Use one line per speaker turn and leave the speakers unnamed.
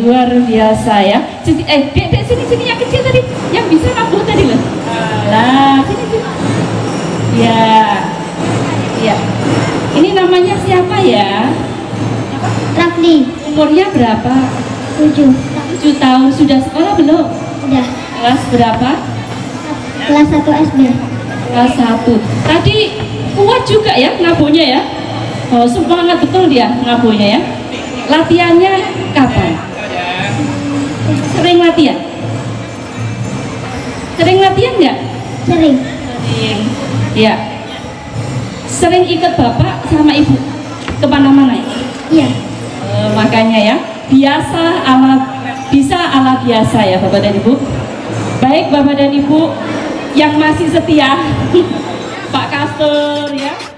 Luar biasa ya. Sini, eh, dek, dek, sini, sini yang kecil tadi, yang bisa ngabuh tadi loh. Nah, sini, sini. Ya, ya. Ini namanya siapa ya?
Rafli,
Umurnya berapa?
7.
7 tahun. Sudah sekolah belum?
Udah,
Kelas berapa?
kelas 1 SD.
Kelas 1. Tadi kuat juga ya ngabuhnya ya? Oh, semangat betul dia ngabuhnya ya. Latihannya kapan? Sering latihan? Sering latihan nggak?
Sering.
Sering. Ya. Sering ikut bapak sama ibu ke mana-mana ya?
Iya.
Eh, makanya ya biasa ala bisa ala biasa ya bapak dan ibu. Baik bapak dan ibu yang masih setia, Pak Kastur ya.